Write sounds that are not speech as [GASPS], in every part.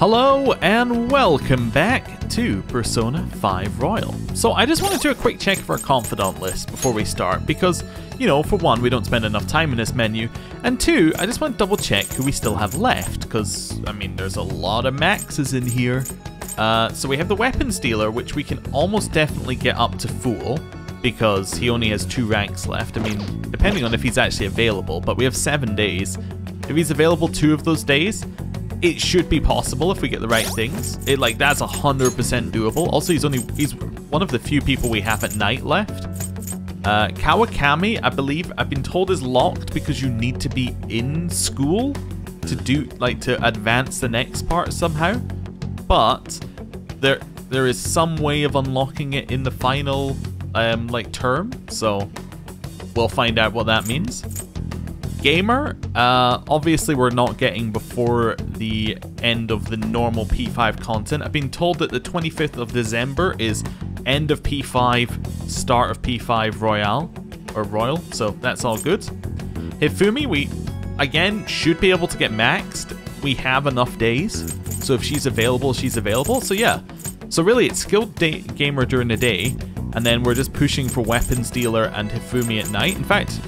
Hello and welcome back to Persona 5 Royal. So I just want to do a quick check of our confidant list before we start because, you know, for one, we don't spend enough time in this menu, and two, I just want to double check who we still have left because, I mean, there's a lot of maxes in here. Uh, so we have the weapons dealer, which we can almost definitely get up to full because he only has two ranks left. I mean, depending on if he's actually available, but we have seven days. If he's available two of those days, it should be possible if we get the right things. It like that's hundred percent doable. Also, he's only he's one of the few people we have at night left. Uh, Kawakami, I believe, I've been told is locked because you need to be in school to do like to advance the next part somehow. But there there is some way of unlocking it in the final um like term, so we'll find out what that means. Gamer, uh, obviously we're not getting before the end of the normal P5 content. I've been told that the 25th of December is end of P5, start of P5 Royale, or Royal, so that's all good. Hifumi, we, again, should be able to get maxed. We have enough days, so if she's available, she's available, so yeah. So really, it's skilled gamer during the day, and then we're just pushing for weapons dealer and Hifumi at night. In fact,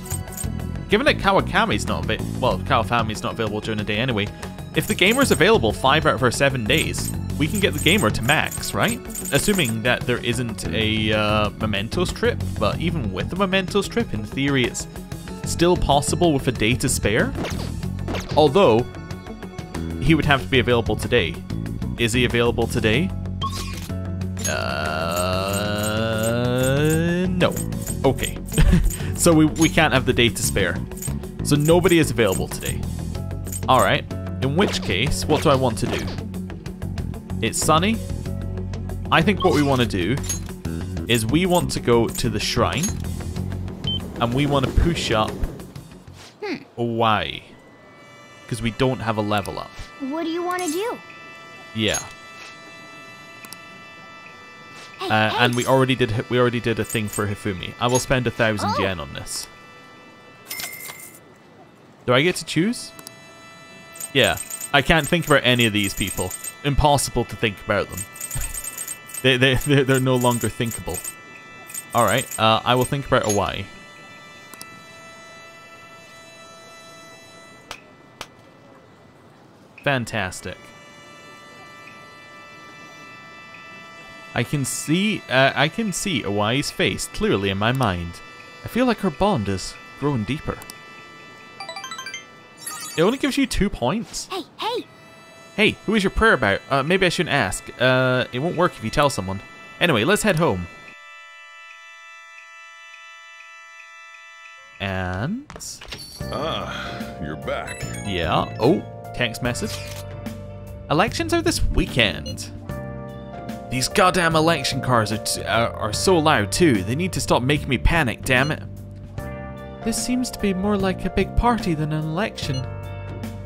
Given that Kawakami's not well, Kawakami's not available during the day anyway, if the gamer's available five out of our seven days, we can get the gamer to max, right? Assuming that there isn't a uh, Mementos trip, but even with the Mementos trip, in theory it's still possible with a day to spare. Although, he would have to be available today. Is he available today? Uh, no. Okay. [LAUGHS] So we, we can't have the day to spare. So nobody is available today. Alright, in which case, what do I want to do? It's sunny. I think what we want to do is we want to go to the shrine and we want to push up hmm. away because we don't have a level up. What do you want to do? Yeah. Uh, and we already did we already did a thing for Hifumi. I will spend a thousand oh. yen on this. Do I get to choose? Yeah. I can't think about any of these people. Impossible to think about them. [LAUGHS] they, they, they're, they're no longer thinkable. Alright, uh, I will think about why. Fantastic. I can see uh, I can see Iwai's face clearly in my mind. I feel like her bond is growing deeper. It only gives you two points. Hey, hey! Hey, who is your prayer about? Uh, maybe I shouldn't ask. Uh, it won't work if you tell someone. Anyway, let's head home. And... Ah, you're back. Yeah. Oh, text message. Elections are this weekend. These goddamn election cars are, are, are so loud too. They need to stop making me panic, damn it. This seems to be more like a big party than an election.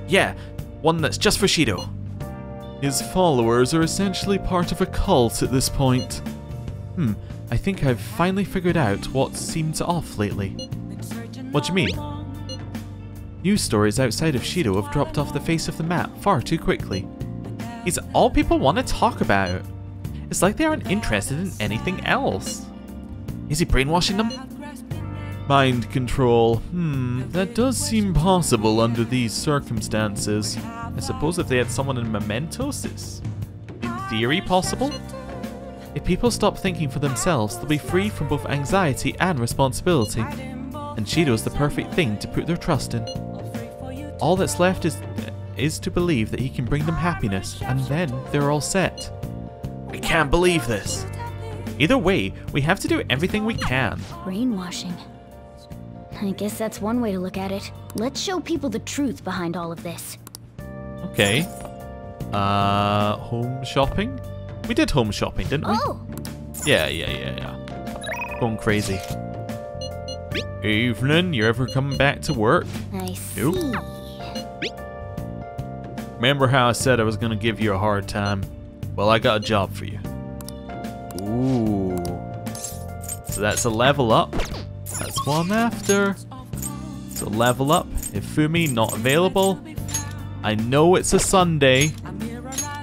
Yeah, one that's just for Shido. His followers are essentially part of a cult at this point. Hmm, I think I've finally figured out what seemed off lately. What do you mean? News stories outside of Shido have dropped off the face of the map far too quickly. He's all people want to talk about. It's like they aren't interested in anything else. Is he brainwashing them? Mind control. Hmm, that does seem possible under these circumstances. I suppose if they had someone in mementosis. in theory possible? If people stop thinking for themselves, they'll be free from both anxiety and responsibility. And Shido's the perfect thing to put their trust in. All that's left is is to believe that he can bring them happiness, and then they're all set. I can't believe this. Either way, we have to do everything we can. Brainwashing. I guess that's one way to look at it. Let's show people the truth behind all of this. Okay. Uh, home shopping? We did home shopping, didn't we? Oh! Yeah, yeah, yeah, yeah. Going crazy. Evening, you ever coming back to work? I see. Nope. Remember how I said I was gonna give you a hard time? Well, I got a job for you. Ooh. So that's a level up. That's what I'm after. So level up. Hifumi not available. I know it's a Sunday.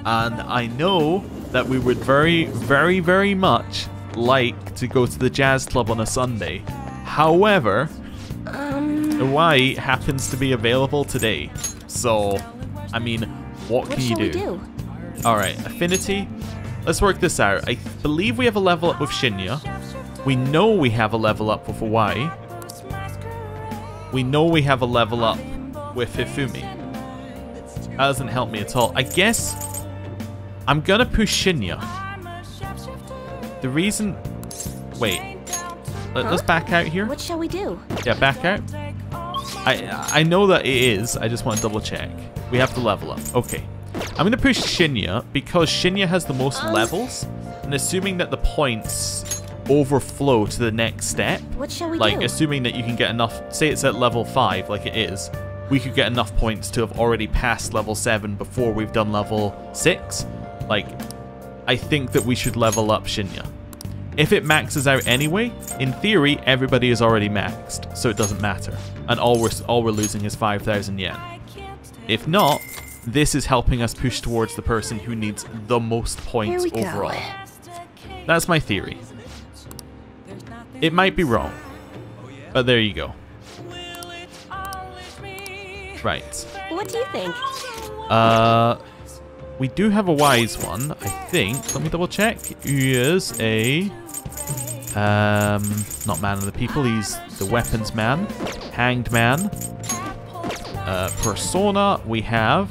And I know that we would very, very, very much like to go to the jazz club on a Sunday. However, Iwai happens to be available today. So, I mean, what, What can you do? do? Alright, affinity. Let's work this out. I believe we have a level up with Shinya. We know we have a level up with Iwai. We know we have a level up with Hifumi. That doesn't help me at all. I guess I'm gonna push Shinya. The reason... Wait. Let, us back out here. What shall we do? Yeah, back out. I I know that it is. I just want to double check. We have to level up. Okay. I'm going to push Shinya because Shinya has the most oh. levels. And assuming that the points overflow to the next step, What shall we like do? assuming that you can get enough, say it's at level 5 like it is, we could get enough points to have already passed level 7 before we've done level 6. Like, I think that we should level up Shinya. If it maxes out anyway, in theory, everybody is already maxed, so it doesn't matter. And all we're, all we're losing is 5,000 yen. If not, this is helping us push towards the person who needs the most points we go. overall. That's my theory. It might be wrong, but there you go. Right. What do you think? Uh, we do have a wise one, I think. Let me double check. He is a um, not man of the people. He's the weapons man, hanged man. Uh, persona. We have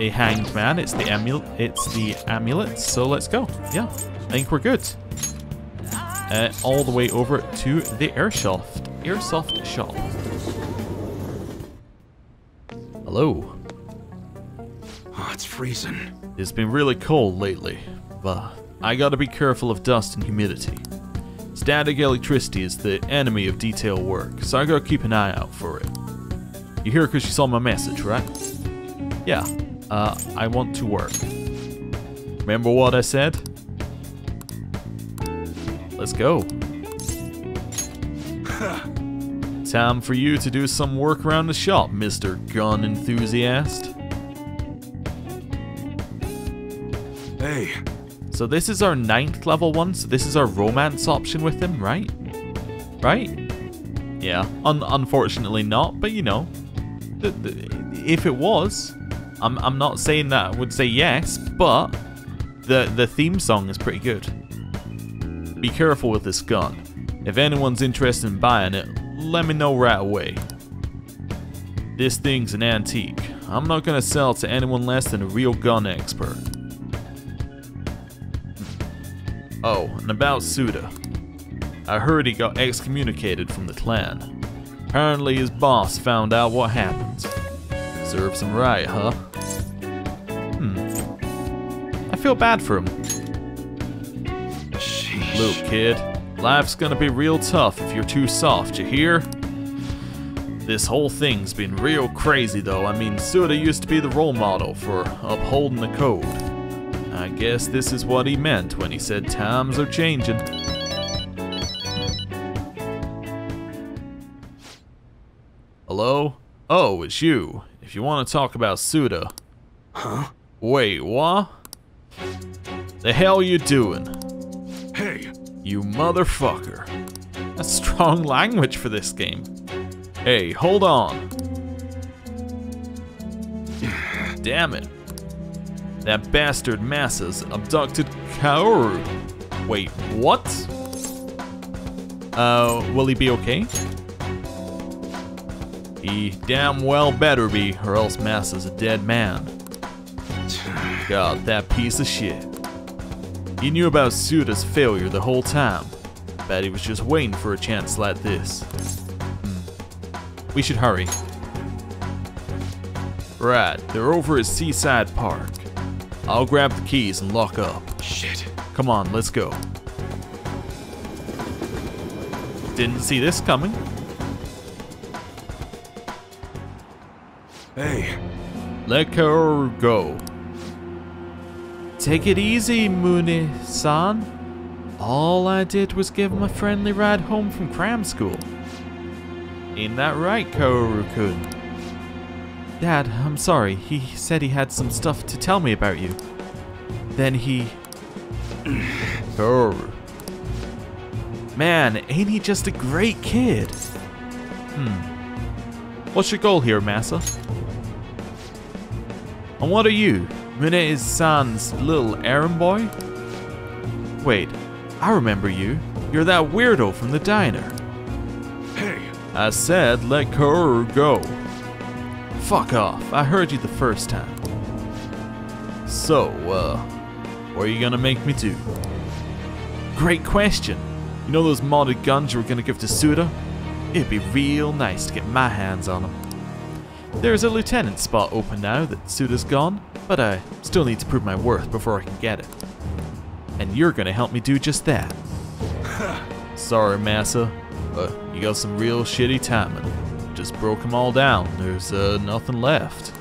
a hanged man. It's the amulet. It's the amulet. So let's go. Yeah, I think we're good. Uh, all the way over to the airsoft airsoft shop. Hello. Oh, it's freezing. It's been really cold lately, but I gotta be careful of dust and humidity. Static electricity is the enemy of detail work, so I gotta keep an eye out for it. You here because you saw my message, right? Yeah, uh, I want to work. Remember what I said? Let's go. [LAUGHS] Time for you to do some work around the shop, Mr. Gun Enthusiast. Hey, So this is our ninth level one, so this is our romance option with him, right? Right? Yeah, un- unfortunately not, but you know, if it was, I'm, I'm not saying that I would say yes, but the, the theme song is pretty good. Be careful with this gun. If anyone's interested in buying it, let me know right away. This thing's an antique. I'm not gonna sell to anyone less than a real gun expert. Oh, and about Tsuda. I heard he got excommunicated from the clan. Apparently his boss found out what happened. Serves him right, huh? Feel bad for him. sheesh. Look, kid, life's gonna be real tough if you're too soft, you hear? This whole thing's been real crazy though. I mean, Tsuda used to be the role model for upholding the code. I guess this is what he meant when he said times are changing. Hello? Oh, it's you. If you want to talk about Tsuda. Huh? Wait, what? The hell you doing? Hey, You motherfucker. That's strong [LAUGHS] language for this game. Hey, hold on. [SIGHS] Damn it. That bastard Masses abducted Kaoru. Wait, what? Uh, will he be okay? He damn well better be, or else Massa's a dead man. God, that piece of shit. He knew about Tsuda's failure the whole time. Bet he was just waiting for a chance like this. Hmm. We should hurry. Right, they're over at Seaside Park. I'll grab the keys and lock up. shit. Come on, let's go. Didn't see this coming. Hey, Let Kaoru go. Take it easy, Mune-san. All I did was give him a friendly ride home from cram school. Ain't that right, Kaoru-kun? Dad, I'm sorry. He said he had some stuff to tell me about you. Then he. [COUGHS] Kaoru. Man, ain't he just a great kid? Hmm. What's your goal here, Massa? And what are you? Mune is San's little errand boy? Wait, I remember you. You're that weirdo from the diner. Hey, I said let Kaoru go. Fuck off. I heard you the first time. So, uh, what are you gonna make me do? Great question. You know those modded guns you were gonna give to Tsuda? It'd be real nice to get my hands on them. There's a lieutenant spot open now that Tsuda's gone, but I still need to prove my worth before I can get it. And you're gonna help me do just that. [LAUGHS] Sorry, Massa, but you got some real shitty timing. Just broke them all down. There's uh, nothing left.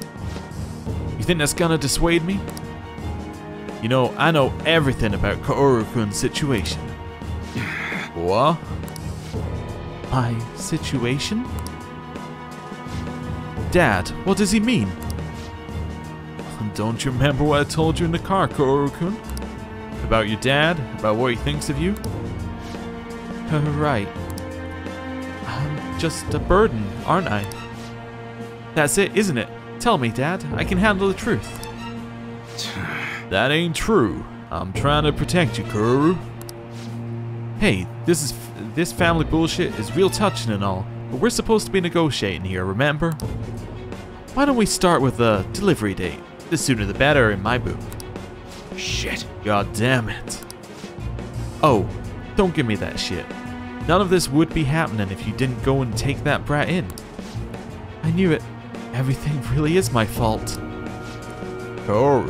You think that's gonna dissuade me? You know, I know everything about Kaoru-kun's situation. [SIGHS] What? My situation? Dad, what does he mean? Don't you remember what I told you in the car, Kaoru-kun? About your dad? About what he thinks of you? [LAUGHS] Right. I'm just a burden, aren't I? That's it, isn't it? Tell me, Dad. I can handle the truth. [SIGHS] that ain't true. I'm trying to protect you, Kaoru. Hey, this is this family bullshit is real touching and all, but we're supposed to be negotiating here, remember? Why don't we start with a delivery date? The sooner the better in my book. shit. God damn it. Oh, don't give me that shit. None of this would be happening if you didn't go and take that brat in. I knew it. Everything [LAUGHS] really is my fault. Oh.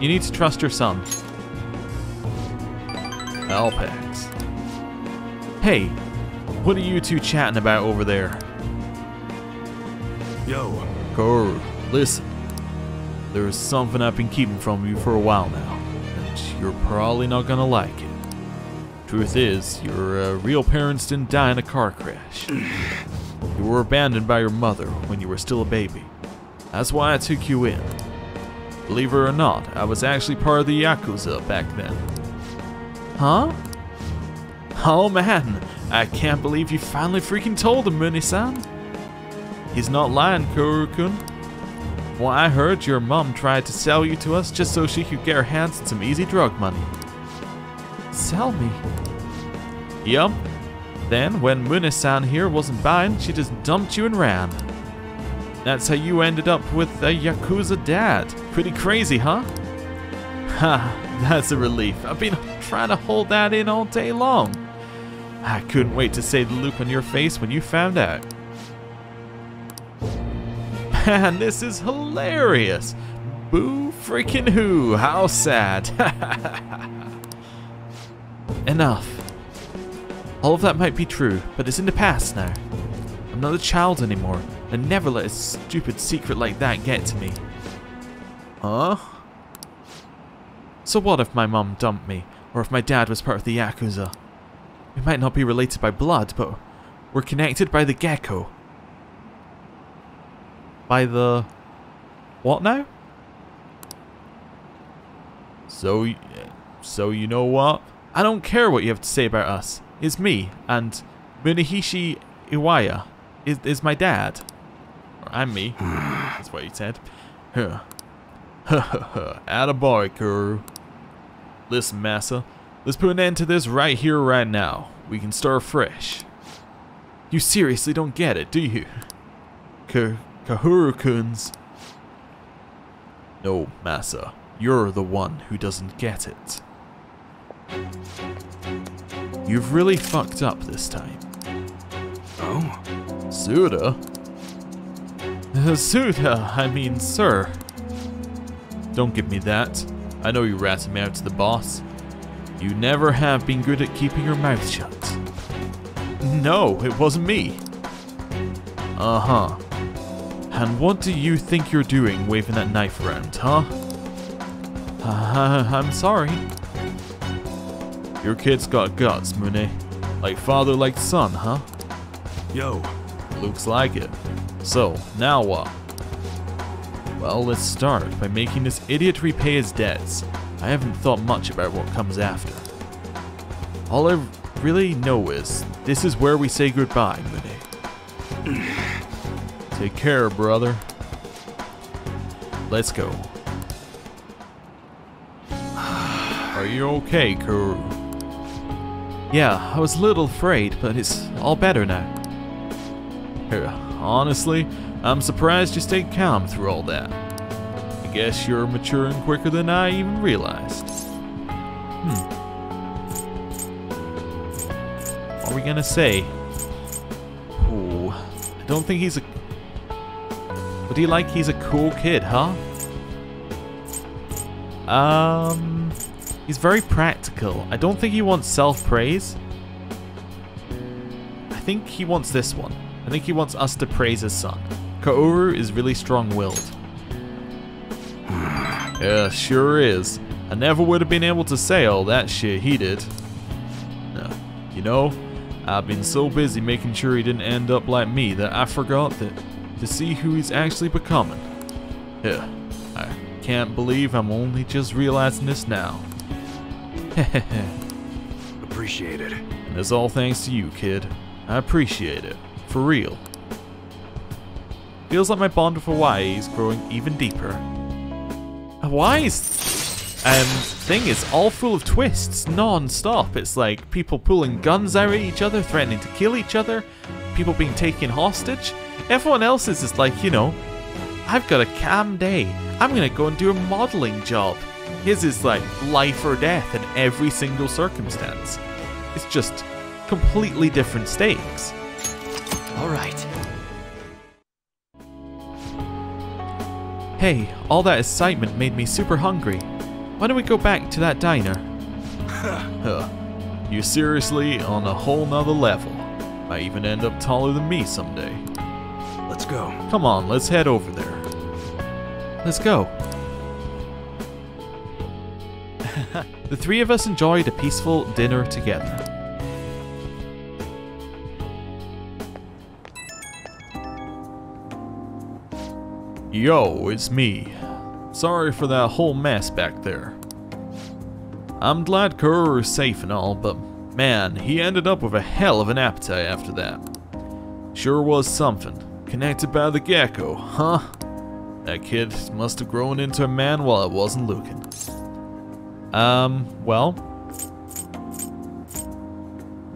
You need to trust your son. Alpax. Hey, what are you two chatting about over there? Yo, listen. There's something I've been keeping from you for a while now, and you're probably not gonna like it. Truth is, your uh, real parents didn't die in a car crash. You were abandoned by your mother when you were still a baby. That's why I took you in. Believe it or not, I was actually part of the Yakuza back then. Huh? Oh man, I can't believe you finally freaking told him, Mune-san. He's not lying, Kaoru-kun. Well, I heard your mom tried to sell you to us just so she could get her hands on some easy drug money. Sell me? Yup. Then, when Mune-san here wasn't buying, she just dumped you and ran. That's how you ended up with a Yakuza dad. Pretty crazy, huh? [LAUGHS] Ha, that's a relief. I've been trying to hold that in all day long. I couldn't wait to see the look on your face when you found out. Man, this is hilarious. Boo freaking who, how sad. [LAUGHS] Enough. All of that might be true, but it's in the past now. I'm not a child anymore, and never let a stupid secret like that get to me. Huh? So what if my mom dumped me, or if my dad was part of the Yakuza? We might not be related by blood, but we're connected by the gecko. By the... What now? So, so you know what? I don't care what you have to say about us. It's me, and Munehisa Iwai is, is my dad. Or I'm me. [SIGHS] That's what he said. Huh. Attaboy, Kaoru. Listen, Massa. Let's put an end to this right here, right now. We can start fresh. You seriously don't get it, do you? Ka Kahuru-kuns. No, Massa. You're the one who doesn't get it. You've really fucked up this time. oh, Tsuda? Uh, Tsuda, I mean, sir. Don't give me that. I know you ratted me out to the boss. You never have been good at keeping your mouth shut. No, it wasn't me. Uh-huh. And what do you think you're doing waving that knife around, huh? Uh, [LAUGHS] I'm sorry. Your kid's got guts, Mune. Like father, like son, huh? yo, Looks like it. So, now what? Well, let's start by making this idiot repay his debts. I haven't thought much about what comes after. All I really know is, this is where we say goodbye, Mune. [CLEARS THROAT] Take care, brother. Let's go. [SIGHS] Are you okay, Kaoru? Yeah, I was a little afraid, but it's all better now. Honestly, I'm surprised you stayed calm through all that. I guess you're maturing quicker than I even realized. Hmm. What are we gonna say? Ooh, I don't think he's a... He like he's a cool kid, huh? Um... He's very practical. I don't think he wants self-praise. I think he wants this one. I think he wants us to praise his son. Kaoru is really strong-willed. [SIGHS] yeah, sure is. I never would have been able to say all that shit he did. You know, I've been so busy making sure he didn't end up like me that I forgot that to see who he's actually becoming. Yeah, I can't believe I'm only just realizing this now. [LAUGHS] Appreciate it. And it's all thanks to you, kid. I appreciate it. For real. Feels like my bond with Iwai is growing even deeper. Iwai's um, thing is all full of twists, non-stop. It's like people pulling guns out at each other, threatening to kill each other, people being taken hostage. Everyone else is just like, you know, I've got a calm day. I'm gonna go and do a modeling job. His is like life or death in every single circumstance. It's just completely different stakes. All right. Hey, all that excitement made me super hungry. Why don't we go back to that diner? [LAUGHS] huh. You seriously on a whole nother level. Might even end up taller than me someday. Go. Come on, let's head over there. Let's go. [LAUGHS] the three of us enjoyed a peaceful dinner together. Yo, it's me. Sorry for that whole mess back there. I'm glad Kaoru is safe and all, but man, he ended up with a hell of an appetite after that. Sure was something. Connected by the gecko, huh? That kid must have grown into a man while I wasn't looking. Um, well.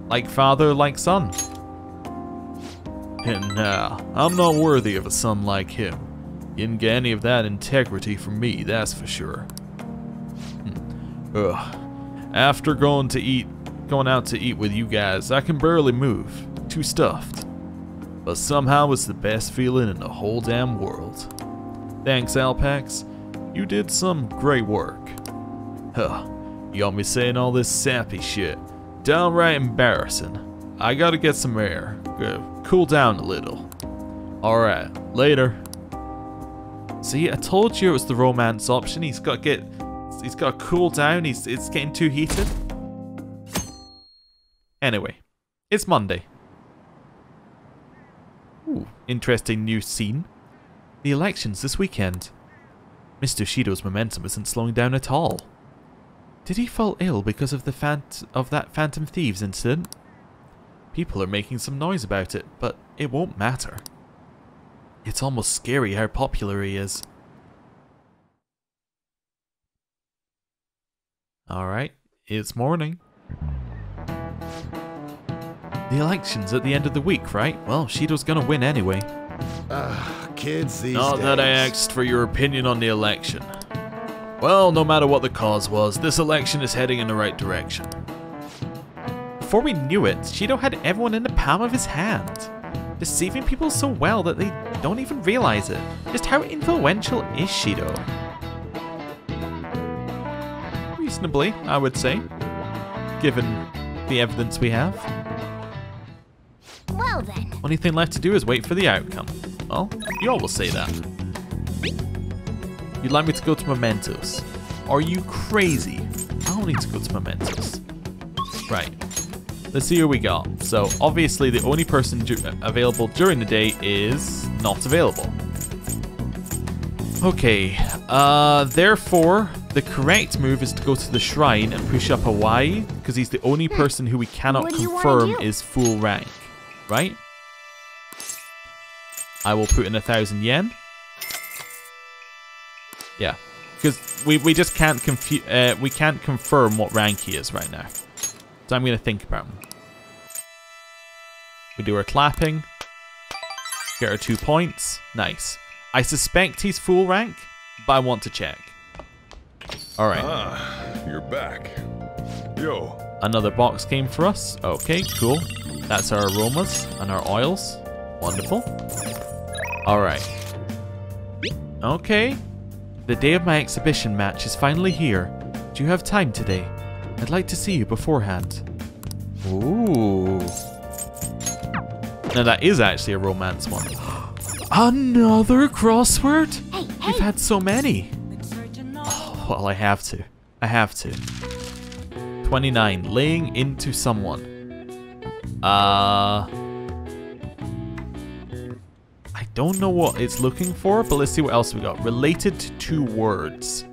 Like father, like son. And nah, I'm not worthy of a son like him. You didn't get any of that integrity from me, that's for sure. Hmm. Ugh. After going to eat, going out to eat with you guys, I can barely move. Too stuffed. But somehow it's the best feeling in the whole damn world. Thanks, Alpax. You did some great work. Huh. You got me saying all this sappy shit. Downright embarrassing. I gotta get some air. Cool down a little. Alright, later. See, I told you it was the romance option. He's got to get, he's got to cool down. He's, it's getting too heated. Anyway, it's Monday. Ooh, interesting new scene. The elections this weekend. Mr. Shido's momentum isn't slowing down at all. Did he fall ill because of the phant of that Phantom Thieves incident? People are making some noise about it, but it won't matter. It's almost scary how popular he is. Alright, it's morning. The election's at the end of the week, right? Well, Shido's gonna win anyway. Ah, kids these Not days. that I asked for your opinion on the election. Well, no matter what the cause was, this election is heading in the right direction. Before we knew it, Shido had everyone in the palm of his hand deceiving people so well that they don't even realize it. Just how influential is Shido? Reasonably, I would say, given the evidence we have. Well then. Only thing left to do is wait for the outcome. Well, you always say that. You'd like me to go to Mementos. Are you crazy? I don't need to go to Mementos. Right. let's see who we got. So obviously the only person du available during the day is not available. Okay, uh, therefore, the correct move is to go to the shrine and push up Iwai, because he's the only person who we cannot What do you wanna confirm is full rank, right? I will put in a thousand yen. Yeah, because we, we just can't confu- uh, we can't confirm what rank he is right now. So I'm gonna think about him. We do our clapping. Get our two points. Nice. I suspect he's full rank, but I want to check. Alright. Ah, you're back. Yo, Another box came for us. Okay, cool. That's our aromas and our oils. Wonderful. Alright. Okay. The day of my exhibition match is finally here. Do you have time today? I'd like to see you beforehand. Ooh. Now that is actually a romance one. [GASPS] Another crossword? Hey, We've had so many. Oh, well, I have to. I have to. 29. Laying into someone. Uh... I don't know what it's looking for, but let's see what else we got. Related to words.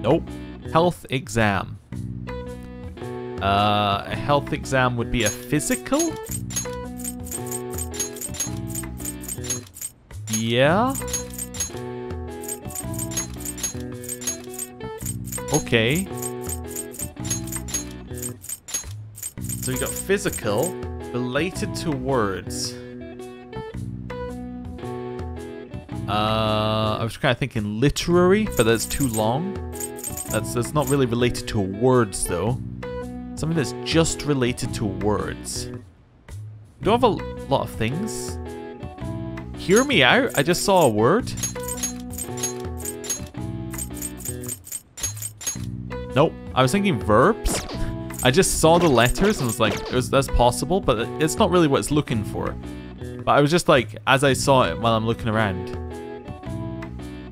Nope. Health exam. Uh, a health exam would be a physical? Yeah. Okay. So we got physical related to words. Uh, I was kind of thinking literary, but that's too long. That's that's not really related to words though. Something that's just related to words. We don't have a lot of things. Hear me out. I just saw a word. Nope. I was thinking verbs. I just saw the letters and was like, that's possible, but it's not really what it's looking for. But I was just like, as I saw it while I'm looking around.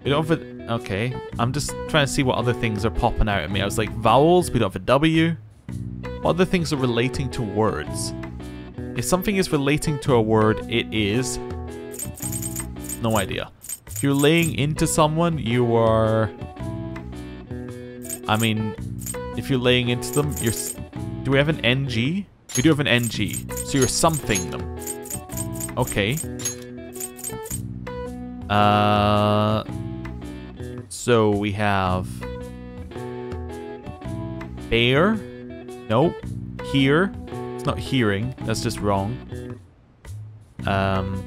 We don't have a... Okay. I'm just trying to see what other things are popping out at me. I was like, vowels, we don't have a W. What other things are relating to words? If something is relating to a word, it is... No idea. If you're laying into someone, you are... I mean, if you're laying into them, you're... Do we have an NG? We do have an NG. So you're something them. Okay. Uh... So we have... Bear? Nope. Hear? It's not hearing. That's just wrong. Um...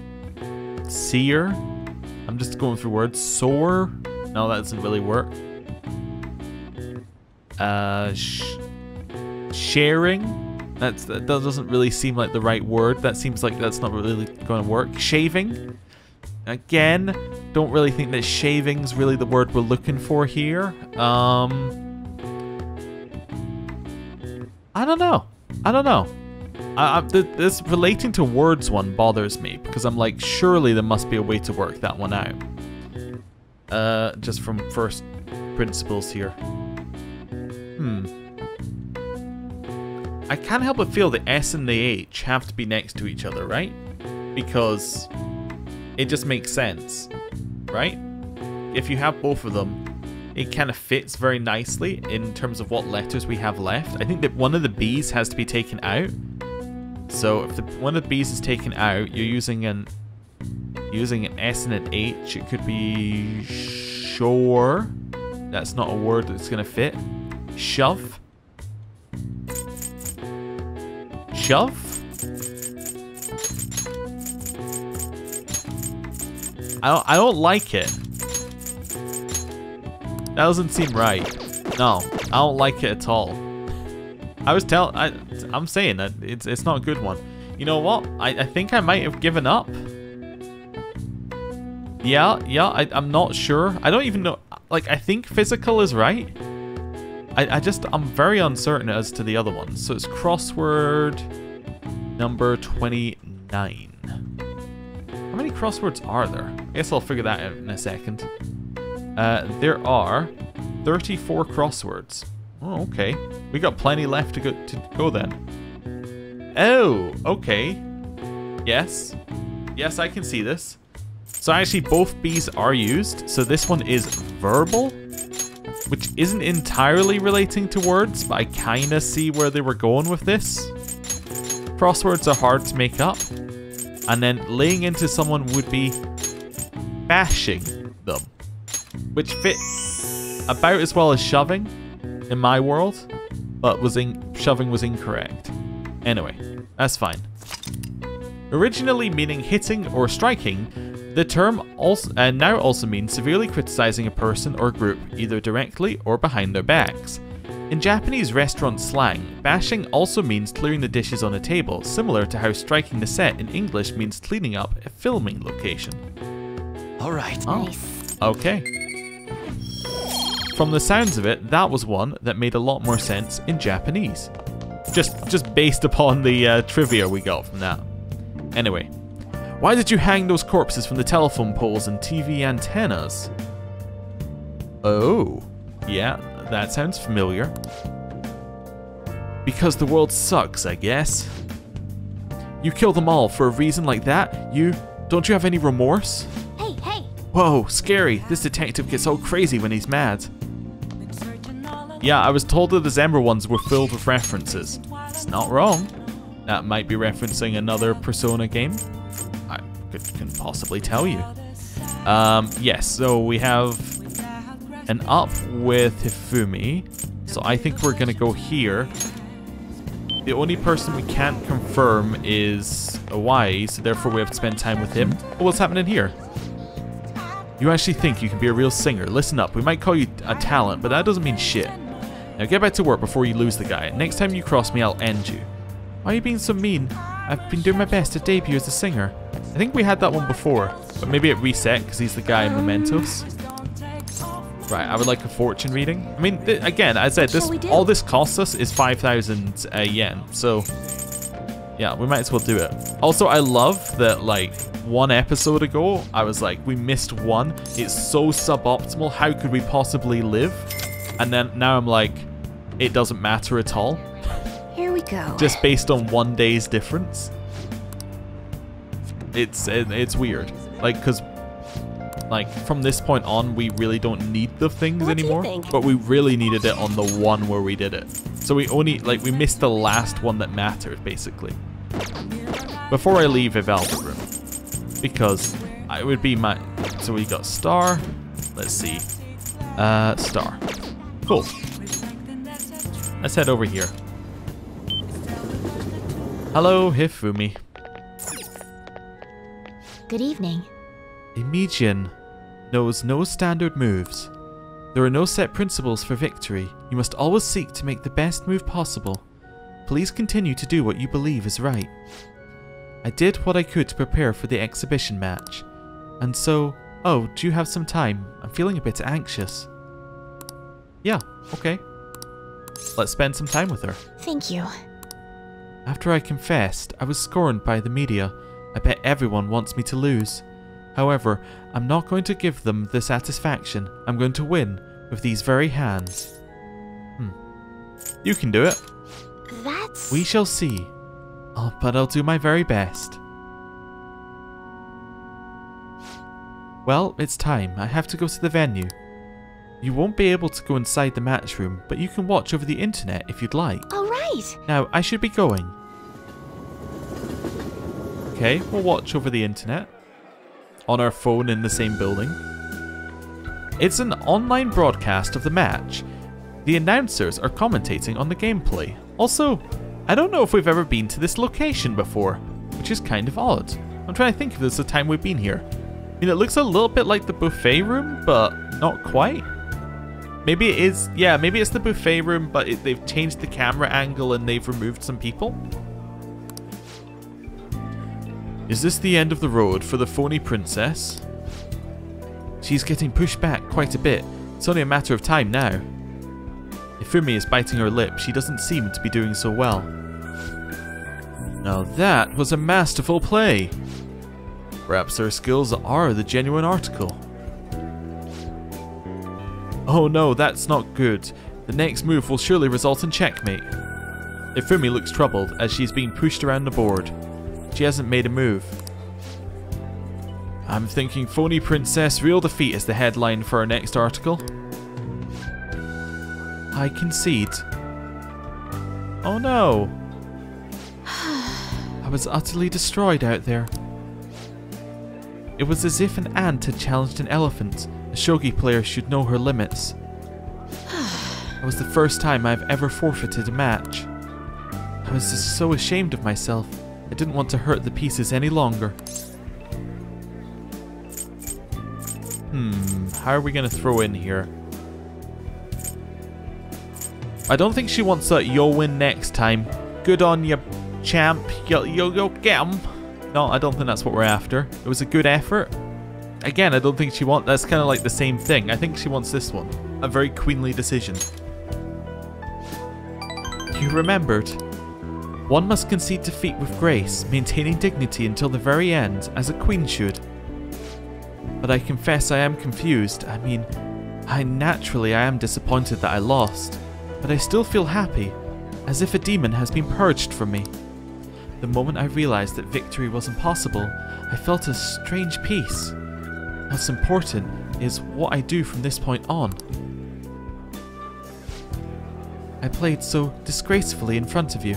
Seer? I'm just going through words. Soar? No, that doesn't really work. Uh, sh- sharing. That's that doesn't really seem like the right word. That seems like that's not really going to work. Shaving. Again, don't really think that shaving's really the word we're looking for here. Um, I don't know. I don't know. I, I, th- this relating to words one bothers me because I'm like, surely there must be a way to work that one out. Uh, just from first principles here. Hmm. I can't help but feel the S and the H have to be next to each other, right? Because it just makes sense, right? If you have both of them, it kind of fits very nicely in terms of what letters we have left. I think that one of the B's has to be taken out. So if the, one of the B's is taken out, you're using an using an S and an H. It could be sure. That's not a word that's gonna fit. Shove. Shove. I don't. I don't like it. That doesn't seem right. No, I don't like it at all. I was tell. I. I'm saying that it's it's not a good one. You know what? I I think I might have given up. Yeah, yeah. I I'm not sure. I don't even know. Like I think physical is right. I I just I'm very uncertain as to the other ones. So it's crossword number twenty nine. How many crosswords are there? I guess I'll figure that out in a second. Uh, there are 34 crosswords. Oh, okay. We got plenty left to go to go then. Oh, okay. Yes. Yes, I can see this. So actually both Bs are used. So this one is verbal, which isn't entirely relating to words, but I kind of see where they were going with this. Crosswords are hard to make up. And then laying into someone would be bashing them, which fit about as well as shoving in my world, but was in shoving was incorrect. Anyway, that's fine. Originally meaning hitting or striking, the term also uh, now also means severely criticizing a person or group either directly or behind their backs. In Japanese restaurant slang, bashing also means clearing the dishes on a table, similar to how striking the set in English means cleaning up a filming location. All right. Oh, Nice. okay. From the sounds of it, that was one that made a lot more sense in Japanese. Just just based upon the uh, trivia we got from that. Anyway, why did you hang those corpses from the telephone poles and TV antennas? Oh, yeah, that sounds familiar. Because the world sucks, I guess. You kill them all for a reason like that? You don't you have any remorse? Hey, hey! Whoa, scary. This detective gets all crazy when he's mad. Yeah, I was told that the Zember ones were filled with references. It's not wrong. That might be referencing another Persona game. Can possibly tell you. Um, yes, so we have an up with Hifumi. So I think we're going to go here. The only person we can't confirm is Iwai, so therefore we have to spend time with him. Oh, what's happening here? You actually think you can be a real singer? Listen up, we might call you a talent, but that doesn't mean shit. Now get back to work before you lose the guy. Next time you cross me, I'll end you. Why are you being so mean? I've been doing my best to debut as a singer. I think we had that one before, but maybe it reset because he's the guy in Mementos. Right, I would like a fortune reading. I mean, th- again, as I said, this Shall we do? all this costs us is 5,000 uh, yen, so yeah, we might as well do it. Also, I love that, like, one episode ago, I was like, we missed one. It's so suboptimal. How could we possibly live? And then now I'm like, it doesn't matter at all, Here we go. just based on one day's difference. It's it's weird, like, cause like from this point on, we really don't need the things What anymore. But we really needed it on the one where we did it. So we only like we missed the last one that mattered, basically. Before I leave Eval's room, because I would be my. So we got star. Let's see. Uh, star. Cool. Let's head over here. Hello, Hifumi. Good evening. Emigian knows no standard moves. There are no set principles for victory. You must always seek to make the best move possible. Please continue to do what you believe is right. I did what I could to prepare for the exhibition match. And so, oh, do you have some time? I'm feeling a bit anxious. Yeah, okay. Let's spend some time with her. Thank you. After I confessed, I was scorned by the media. I bet everyone wants me to lose. However, I'm not going to give them the satisfaction. I'm going to win with these very hands. Hmm. You can do it. That's... We shall see. Oh, but I'll do my very best. Well, it's time. I have to go to the venue. You won't be able to go inside the match room, but you can watch over the internet if you'd like. All right. Now, I should be going. Okay, we'll watch over the internet. On our phone in the same building. It's an online broadcast of the match. The announcers are commentating on the gameplay. Also, I don't know if we've ever been to this location before, which is kind of odd. I'm trying to think if there's a time we've been here. I mean, it looks a little bit like the buffet room, but not quite. Maybe it is, yeah, maybe it's the buffet room, but it, they've changed the camera angle and they've removed some people. Is this the end of the road for the phony princess? She's getting pushed back quite a bit. It's only a matter of time now. Hifumi is biting her lip. She doesn't seem to be doing so well. Now that was a masterful play. Perhaps her skills are the genuine article. Oh no, that's not good. The next move will surely result in checkmate. Hifumi looks troubled as she's being pushed around the board. She hasn't made a move. I'm thinking Phony Princess Real Defeat is the headline for our next article. I concede. Oh no! I was utterly destroyed out there. It was as if an ant had challenged an elephant. A shogi player should know her limits. It was the first time I've ever forfeited a match. I was just so ashamed of myself. I didn't want to hurt the pieces any longer. Hmm, how are we going to throw in here? I don't think she wants that you'll win next time. Good on you, champ. You'll, you'll, you'll get him. No, I don't think that's what we're after. It was a good effort. Again, I don't think she wants... That's kind of like the same thing. I think she wants this one. A very queenly decision. You remembered. One must concede defeat with grace, maintaining dignity until the very end, as a queen should. But I confess I am confused. I mean, I naturally I am disappointed that I lost, but I still feel happy, as if a demon has been purged from me. The moment I realized that victory was impossible, I felt a strange peace. What's important is what I do from this point on. I played so disgracefully in front of you.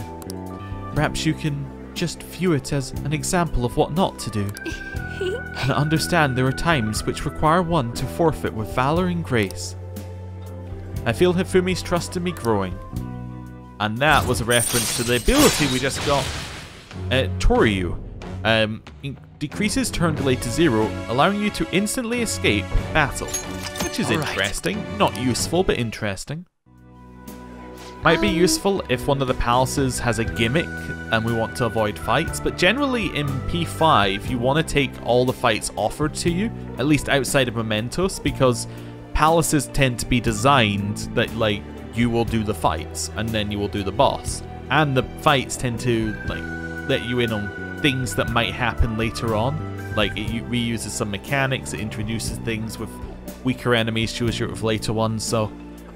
Perhaps you can just view it as an example of what not to do. [LAUGHS] and understand there are times which require one to forfeit with valor and grace. I feel Hifumi's trust in me growing. And that was a reference to the ability we just got. Uh, Toryu. Um, decreases turn delay to zero, allowing you to instantly escape battle. Which is All right. interesting. Not useful, but interesting. Might be um, useful if one of the palaces has a gimmick and we want to avoid fights, but generally in P5 you want to take all the fights offered to you, at least outside of Mementos, because palaces tend to be designed that like you will do the fights and then you will do the boss. And the fights tend to like let you in on things that might happen later on. Like it reuses some mechanics, it introduces things with weaker enemies, shows you with later ones, so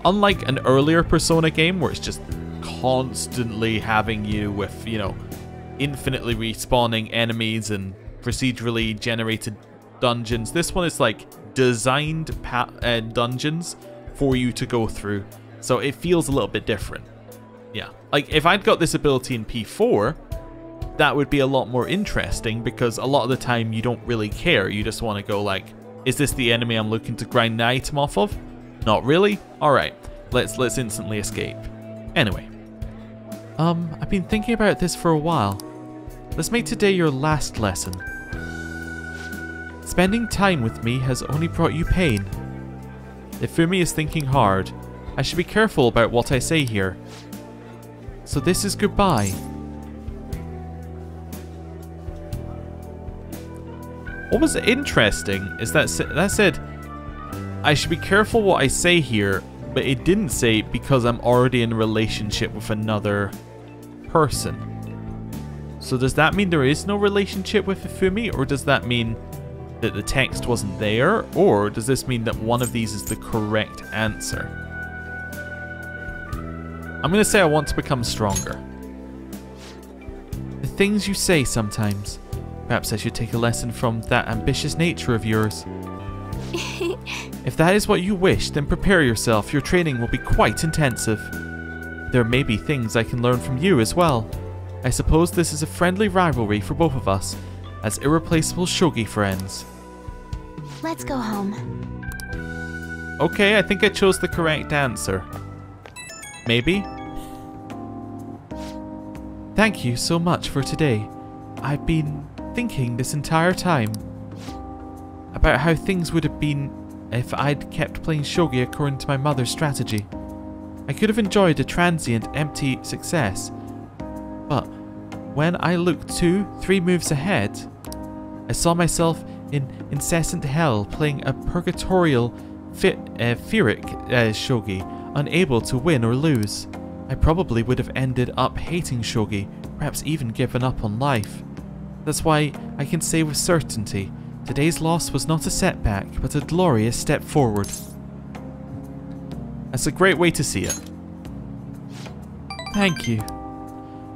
unlike an earlier Persona game where it's just constantly having you with, you know, infinitely respawning enemies and procedurally generated dungeons, this one is like designed uh, dungeons for you to go through. So it feels a little bit different. Yeah. Like if I'd got this ability in P4, that would be a lot more interesting because a lot of the time you don't really care. You just want to go like, is this the enemy I'm looking to grind the item off of? Not really? Alright, let's let's instantly escape. Anyway. Um, I've been thinking about this for a while. Let's make today your last lesson. Spending time with me has only brought you pain. Hifumi is thinking hard, I should be careful about what I say here. So this is goodbye. What was interesting is that that said, I should be careful what I say here, but it didn't say because I'm already in a relationship with another person. So does that mean there is no relationship with Hifumi, or does that mean that the text wasn't there, or does this mean that one of these is the correct answer? I'm going to say I want to become stronger. The things you say sometimes. Perhaps I should take a lesson from that ambitious nature of yours. [LAUGHS] if that is what you wish, then prepare yourself. Your training will be quite intensive. There may be things I can learn from you as well. I suppose this is a friendly rivalry for both of us, as irreplaceable shogi friends. Let's go home. Okay, I think I chose the correct answer. Maybe? Thank you so much for today. I've been thinking this entire time about how things would have been if I'd kept playing shogi according to my mother's strategy. I could have enjoyed a transient, empty success, but when I looked two, three moves ahead, I saw myself in incessant hell playing a purgatorial fi- uh, uh, shogi, unable to win or lose. I probably would have ended up hating shogi, perhaps even given up on life. That's why I can say with certainty, today's loss was not a setback, but a glorious step forward. That's a great way to see it. Thank you.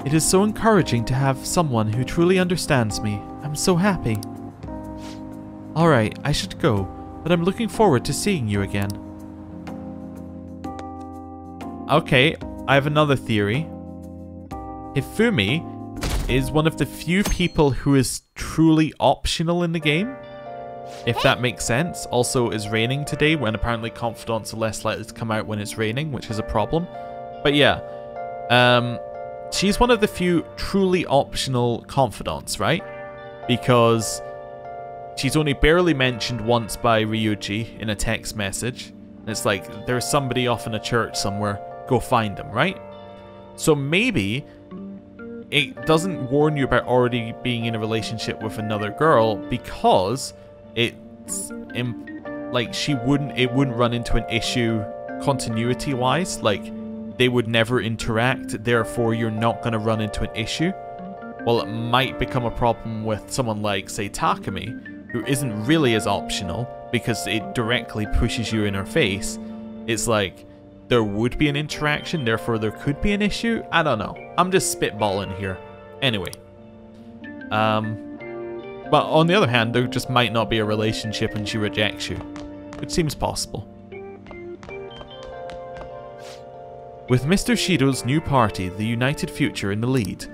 It is so encouraging to have someone who truly understands me. I'm so happy. Alright, I should go, but I'm looking forward to seeing you again. Okay, I have another theory. Hifumi is one of the few people who is truly optional in the game. If that makes sense. Also, is raining today when apparently confidants are less likely to come out when it's raining, which is a problem. But yeah, um, she's one of the few truly optional confidants, right? Because she's only barely mentioned once by Ryuji in a text message. And it's like, there's somebody off in a church somewhere, go find them, right? So maybe it doesn't warn you about already being in a relationship with another girl because it's like she wouldn't it wouldn't run into an issue continuity wise like they would never interact therefore you're not going to run into an issue. Well it might become a problem with someone like say Takemi who isn't really as optional because it directly pushes you in her face it's like there would be an interaction therefore there could be an issue i don't know i'm just spitballing here anyway um but on the other hand, there just might not be a relationship and she rejects you, It seems possible. With Mr. Shido's new party, the United Future, in the lead,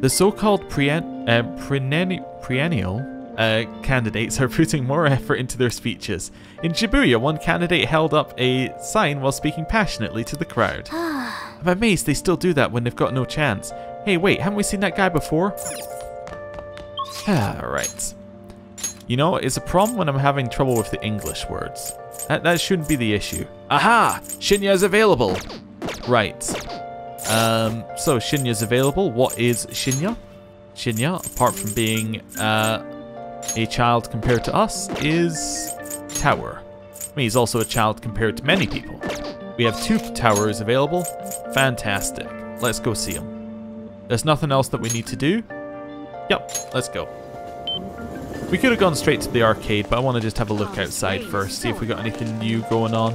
the so-called preen uh, uh, candidates are [LAUGHS] putting more effort into their speeches. In Shibuya, one candidate held up a sign while speaking passionately to the crowd. [SIGHS] I'm amazed they still do that when they've got no chance. Hey, wait, haven't we seen that guy before? Alright. You know, it's a problem when I'm having trouble with the English words. That, that shouldn't be the issue. Aha! Shinya is available! Right. Um, so, Shinya's available. What is Shinya? Shinya, apart from being uh, a child compared to us, is Tower. I mean, he's also a child compared to many people. We have two towers available. Fantastic. Let's go see him. There's nothing else that we need to do. Yep, let's go. We could have gone straight to the arcade, but I want to just have a look oh, outside first, see if we got anything new going on.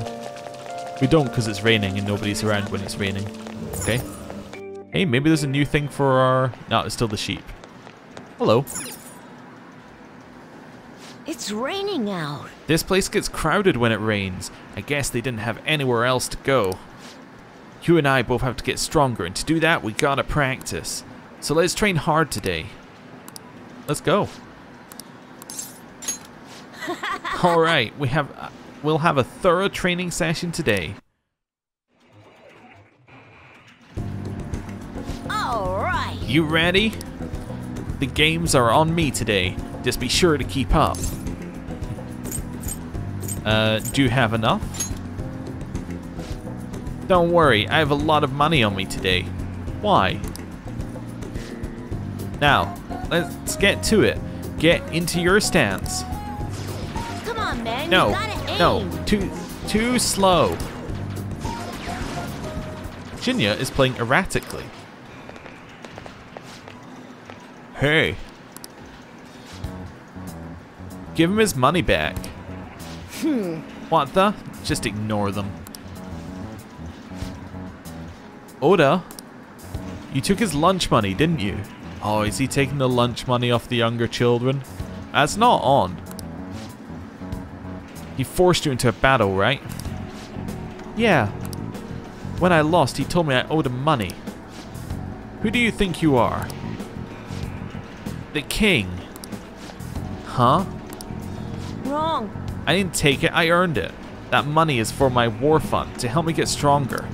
We don't because it's raining and nobody's around when it's raining. Okay. Hey, maybe there's a new thing for our... No, it's still the sheep. Hello. It's raining out. This place gets crowded when it rains. I guess they didn't have anywhere else to go. You and I both have to get stronger, and to do that, we gotta practice. So let's train hard today. Let's go. [LAUGHS] All right, we have uh, we'll have a thorough training session today. All right. You ready? The games are on me today. Just be sure to keep up. Uh, do you have enough? Don't worry, I have a lot of money on me today. Why? Now, let's get to it. Get into your stance. Come on, man. No, no, too, too slow. Shinya is playing erratically. Hey. Give him his money back. Hmm. What the? Just ignore them. Oda, you took his lunch money, didn't you? Oh, is he taking the lunch money off the younger children? That's not on. He forced you into a battle, right? Yeah. When I lost, he told me I owed him money. Who do you think you are? The king. Huh? Wrong. I didn't take it, I earned it. That money is for my war fund to help me get stronger.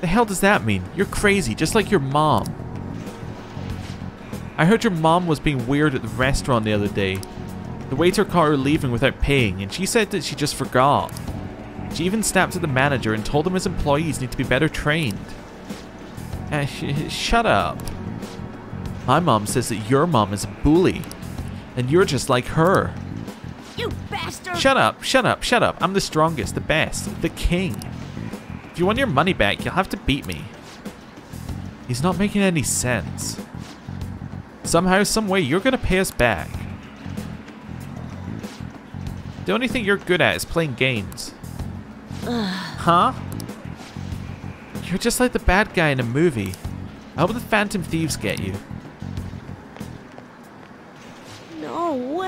The hell does that mean? You're crazy, just like your mom. I heard your mom was being weird at the restaurant the other day. The waiter caught her leaving without paying, and she said that she just forgot. She even snapped at the manager and told him his employees need to be better trained. Uh, sh shut up. My mom says that your mom is a bully, and you're just like her. You bastard. Shut up, shut up, shut up. I'm the strongest, the best, the king. If you want your money back, you'll have to beat me. He's not making any sense. Somehow, someway, you're gonna pay us back. The only thing you're good at is playing games. huh? You're just like the bad guy in a movie. I hope the Phantom Thieves get you.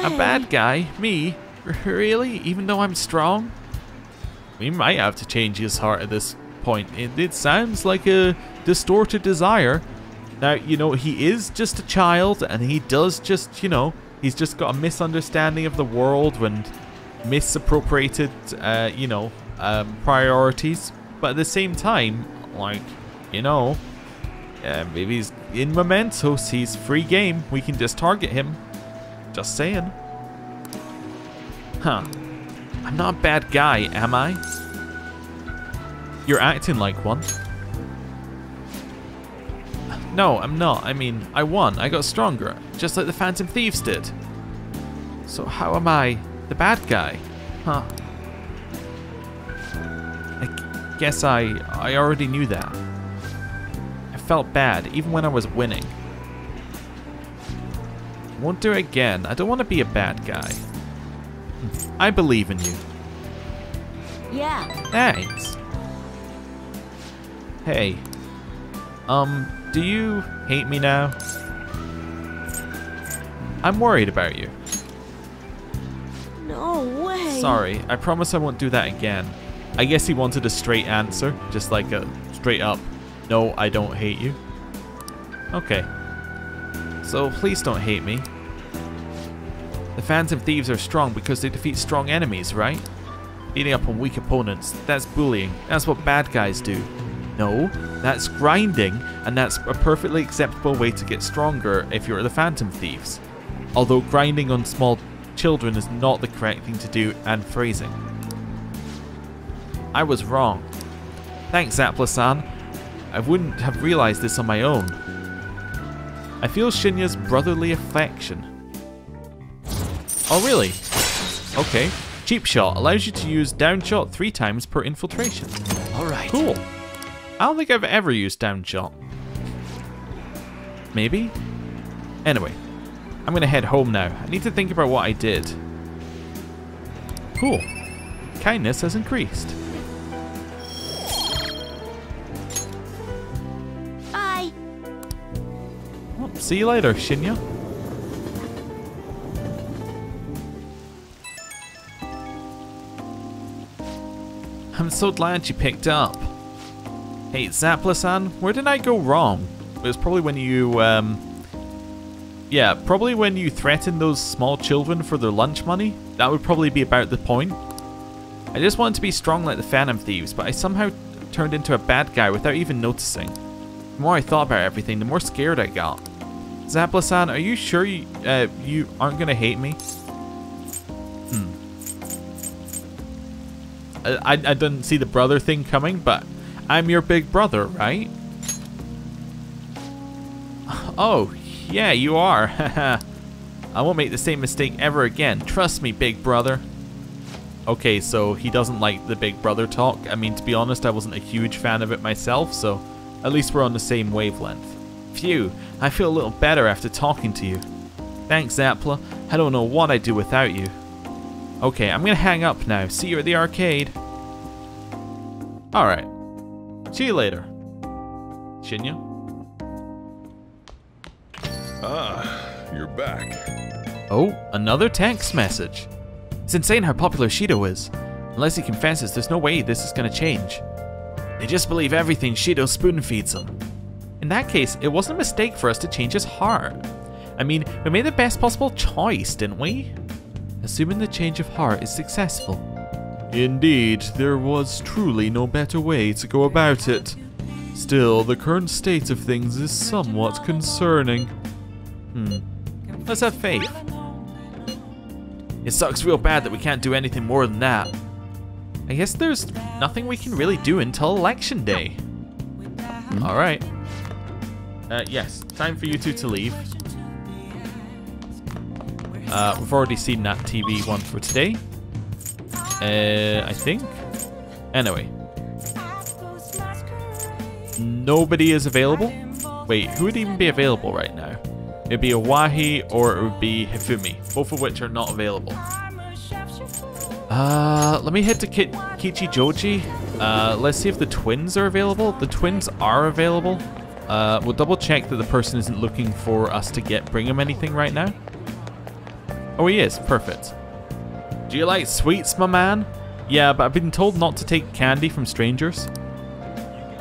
A bad guy? Me? Really? Even though I'm strong? We might have to change his heart at this point. It, it sounds like a distorted desire. Now, you know, he is just a child and he does just, you know, he's just got a misunderstanding of the world and misappropriated, uh, you know, um, priorities. But at the same time, like, you know, uh, maybe he's in Mementos, he's free game. We can just target him. Just saying. Huh. I'm not a bad guy, am I? You're acting like one. No, I'm not. I mean, I won. I got stronger, just like the Phantom Thieves did. So how am I the bad guy? Huh. I guess I I already knew that. I felt bad even when I was winning. Won't do it again. I don't want to be a bad guy. I believe in you. Yeah. Thanks. Hey. Um, do you hate me now? I'm worried about you. No way. Sorry, I promise I won't do that again. I guess he wanted a straight answer, just like a straight up, no, I don't hate you. Okay. So please don't hate me. The Phantom Thieves are strong because they defeat strong enemies, right? Beating up on weak opponents, that's bullying. That's what bad guys do. No, that's grinding, and that's a perfectly acceptable way to get stronger if you're the Phantom Thieves. Although grinding on small children is not the correct thing to do and phrasing. I was wrong. Thanks, Zapla-san. I wouldn't have realized this on my own. I feel Shinya's brotherly affection. Oh, really? Okay. Cheap Shot allows you to use down shot three times per infiltration. All right. Cool. I don't think I've ever used down shot. Maybe? Anyway, I'm gonna head home now. I need to think about what I did. Cool. Kindness has increased. See you later, Shinya. I'm so glad you picked up. Hey, Zapla-san, where did I go wrong? It was probably when you, um... Yeah, probably when you threatened those small children for their lunch money. That would probably be about the point. I just wanted to be strong like the Phantom Thieves, but I somehow turned into a bad guy without even noticing. The more I thought about everything, the more scared I got. Zapla-san, are you sure you, uh, you aren't gonna hate me? Hmm. I, I, I didn't see the brother thing coming, but I'm your big brother, right? [LAUGHS] Oh, yeah, you are. [LAUGHS] I won't make the same mistake ever again. Trust me, big brother. Okay, so he doesn't like the big brother talk. I mean, to be honest, I wasn't a huge fan of it myself, so at least we're on the same wavelength. Phew, I feel a little better after talking to you. Thanks, Zapla. I don't know what I'd do without you. Okay, I'm gonna hang up now. See you at the arcade. Alright. See you later. Shinya? Ah, you're back. Oh, another text message. It's insane how popular Shido is. Unless he confesses, there's no way this is gonna change. They just believe everything Shido spoon feeds them. In that case, it wasn't a mistake for us to change his heart. I mean, we made the best possible choice, didn't we? Assuming the change of heart is successful. Indeed, there was truly no better way to go about it. Still, the current state of things is somewhat concerning. Hmm. Let's have faith. It sucks real bad that we can't do anything more than that. I guess there's nothing we can really do until election day. Alright. Uh, yes, time for you two to leave. Uh, we've already seen that TV one for today. Uh, I think. Anyway. Nobody is available? Wait, who would even be available right now? It'd be Iwai or it would be Hifumi, both of which are not available. Uh, let me head to Ki Kichijoji. Uh, let's see if the twins are available. The twins are available. Uh, we'll double check that the person isn't looking for us to get bring him anything right now. Oh, he is. Perfect. Do you like sweets, my man? Yeah, but I've been told not to take candy from strangers.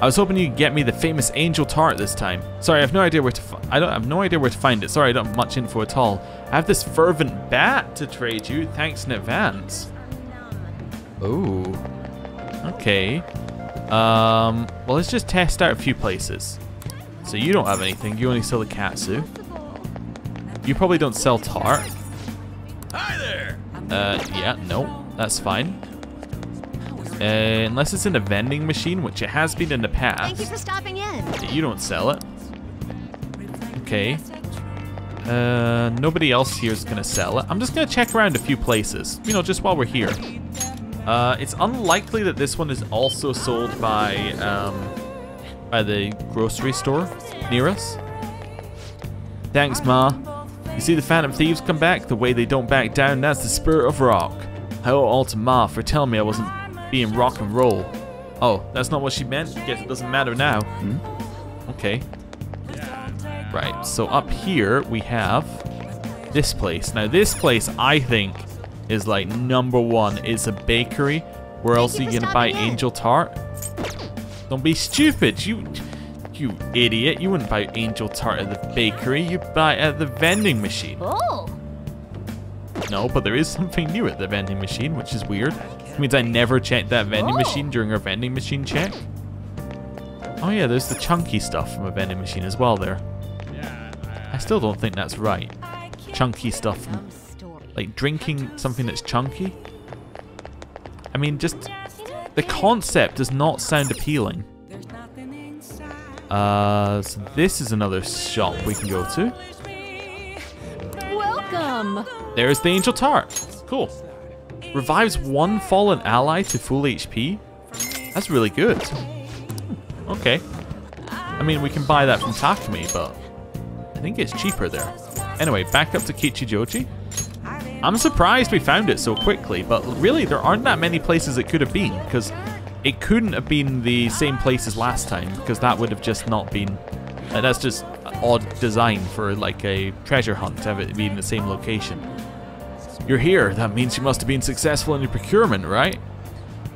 I was hoping you could get me the famous angel tart this time. Sorry, I have no idea where to. I don't I have no idea where to find it. Sorry, I don't have much info at all. I have this fervent bat to trade you. Thanks in advance. Oh. Okay. Um. Well, let's just test out a few places. So you don't have anything. You only sell the katsu. You probably don't sell tar. Hi there! Uh, yeah, no, that's fine. Uh, unless it's in a vending machine, which it has been in the past. Thank you for stopping in. You don't sell it. Okay. Uh, nobody else here is going to sell it. I'm just going to check around a few places, you know, just while we're here. Uh, it's unlikely that this one is also sold by, um, by the grocery store near us. Thanks, Ma. You see the Phantom Thieves come back? The way they don't back down, that's the spirit of rock. I owe it all to Ma for telling me I wasn't being rock and roll. Oh, that's not what she meant? Guess it doesn't matter now. Hmm? Okay. Right, so up here we have this place. Now this place I think is like number one. It's a bakery. Where else are you you gonna buy in. angel tart? Don't be stupid. You you idiot. You wouldn't buy angel tart at the bakery. You buy it at the vending machine. Oh, No, but there is something new at the vending machine, which is weird. It means I never checked that vending Oh. machine during our vending machine check. Oh yeah, there's the chunky stuff from a vending machine as well there. I still don't think that's right. Chunky stuff like drinking something that's chunky. I mean, just the concept does not sound appealing. Uh, so this is another shop we can go to. Welcome. There's the Angel Tart. Cool. Revives one fallen ally to full HP. That's really good. Okay. I mean, we can buy that from Takemi, but I think it's cheaper there. Anyway, back up to Kichijoji. I'm surprised we found it so quickly, but really there aren't that many places it could have been, because it couldn't have been the same place as last time, because that would have just not been... uh, that's just odd design for like a treasure hunt to have it be in the same location. You're here, that means you must have been successful in your procurement, right?